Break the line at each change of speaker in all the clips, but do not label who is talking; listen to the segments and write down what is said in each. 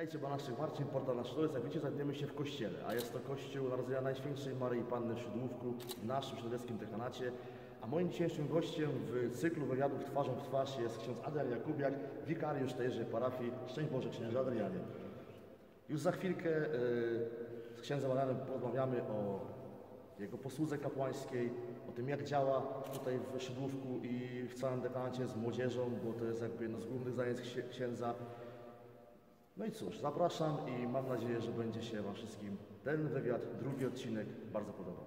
Witajcie Banaszczyk Marcin, portal Nasz Szydłowiec. Jak wiecie, znajdujemy się w kościele, a jest to kościół Narodzenia Najświętszej Maryi Panny w Szydłówku, w naszym szydłowieckim dekanacie. A moim dzisiejszym gościem w cyklu wywiadów twarzą w twarz jest ksiądz Adrian Jakubiak, wikariusz tejże parafii. Szczęść Boże, księże Adrianie. Już za chwilkę e, z księdzem Adrianem porozmawiamy o jego posłudze kapłańskiej, o tym jak działa tutaj w Szydłówku i w całym dekanacie z młodzieżą, bo to jest jakby jedno z głównych zajęć ksi- księdza. No i cóż, zapraszam i mam nadzieję, że będzie się Wam wszystkim ten wywiad, drugi odcinek bardzo podobał.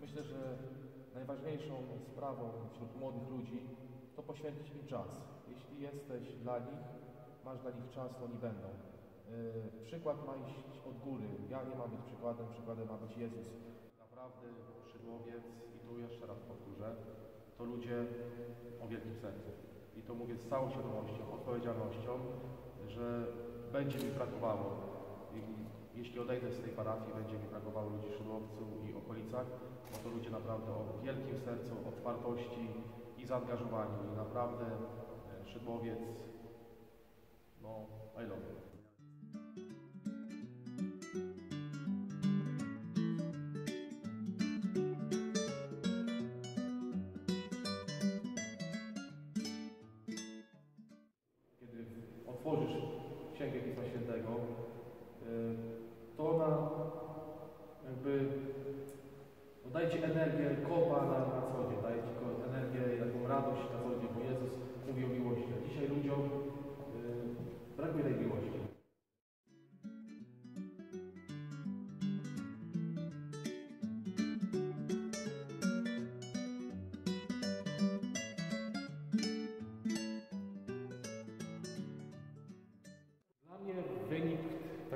Myślę, że najważniejszą sprawą wśród młodych ludzi to poświęcić im czas. Jeśli jesteś dla nich, masz dla nich czas, to oni będą. Yy, przykład ma iść od góry. Ja nie mam być przykładem, przykładem ma być Jezus. Naprawdę Szydłowiec, i tu jeszcze raz powtórzę, to ludzie o wielkim sercu. I to mówię z całą świadomością, odpowiedzialnością, że będzie mi brakowało i jeśli odejdę z tej parafii, będzie mi brakowało ludzi w i okolicach, no to ludzie naprawdę o wielkim sercu, otwartości i zaangażowaniu. I naprawdę e, Szydłowiec, no, I love you. Otworzysz Księgę Pisma Świętego, y, to ona jakby no daje Ci energię, kopa na, na co dzień, daje Ci energię i taką radość na co dzień, bo Jezus mówi o miłości. A dzisiaj ludziom y, brakuje tej miłości.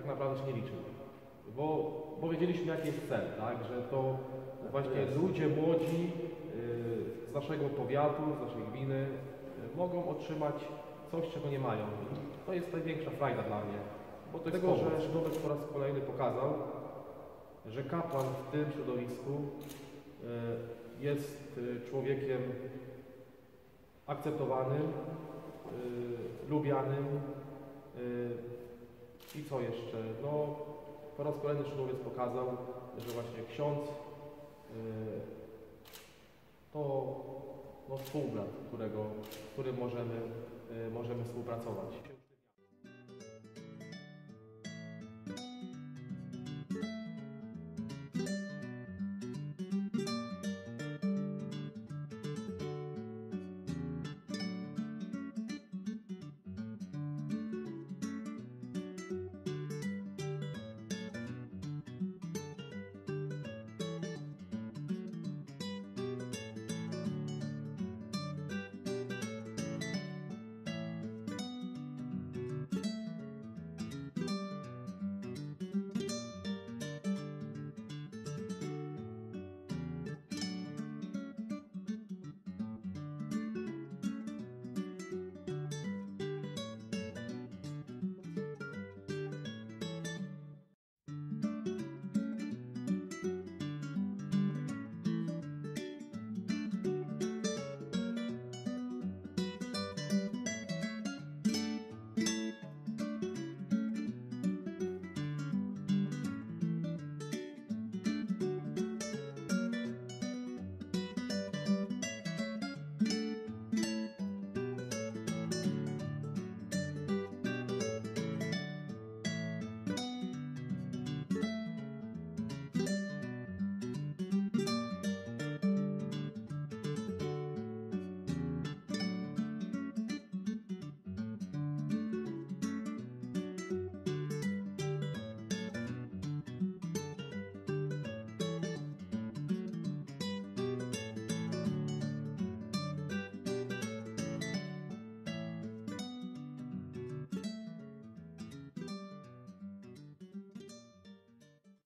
Tak naprawdę się nie liczył, bo, bo wiedzieliśmy jaki jest cel, tak? że to właśnie ludzie młodzi y, z naszego powiatu, z naszej gminy y, mogą otrzymać coś, czego nie mają. I to jest największa frajda dla mnie, bo to tego, że Szydłowiec po raz kolejny pokazał, że kapłan w tym środowisku y, jest człowiekiem akceptowanym, lubianym, i co jeszcze? No, po raz kolejny Szydłowiec pokazał, że właśnie ksiądz y, to no, współbrat, którego, z którym możemy, y, możemy współpracować.